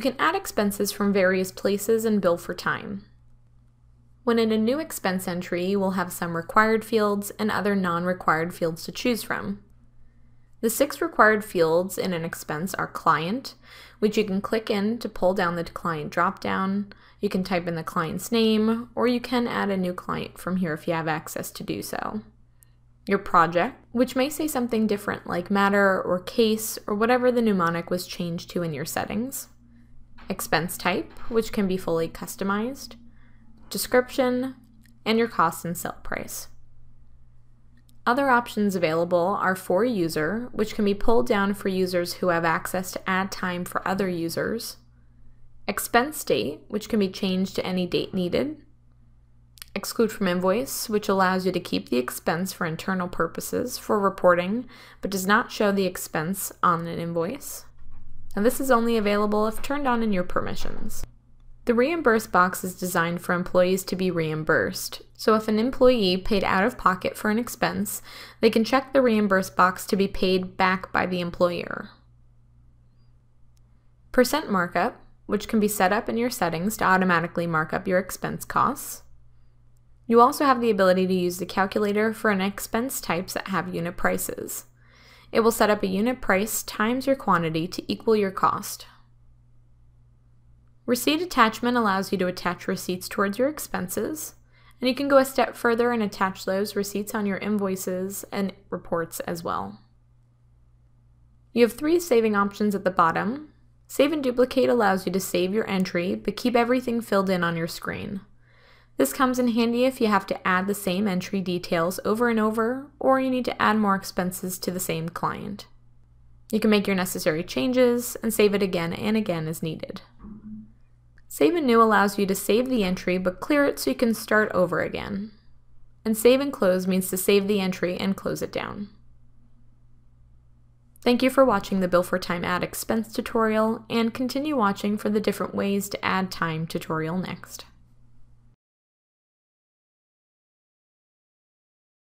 can add expenses from various places and Bill4Time. When in a new expense entry, you will have some required fields and other non-required fields to choose from. The six required fields in an expense are client, which you can click in to pull down the client dropdown. You can type in the client's name, or you can add a new client from here if you have access to do so. Your project, which may say something different like matter or case or whatever the mnemonic was changed to in your settings. Expense type, which can be fully customized description, and your cost and sell price. Other options available are for user, which can be pulled down for users who have access to add time for other users, expense date, which can be changed to any date needed, exclude from invoice, which allows you to keep the expense for internal purposes for reporting, but does not show the expense on an invoice. And this is only available if turned on in your permissions. The reimburse box is designed for employees to be reimbursed. So if an employee paid out of pocket for an expense, they can check the reimburse box to be paid back by the employer. Percent markup, which can be set up in your settings to automatically mark up your expense costs. You also have the ability to use the calculator for an expense types that have unit prices. It will set up a unit price times your quantity to equal your cost. Receipt attachment allows you to attach receipts towards your expenses, and you can go a step further and attach those receipts on your invoices and reports as well. You have three saving options at the bottom. Save and duplicate allows you to save your entry, but keep everything filled in on your screen. This comes in handy if you have to add the same entry details over and over, or you need to add more expenses to the same client. You can make your necessary changes and save it again and again as needed. Save and New allows you to save the entry but clear it so you can start over again. And Save and Close means to save the entry and close it down. Thank you for watching the Bill4Time Add Expense tutorial and continue watching for the different ways to add time tutorial next.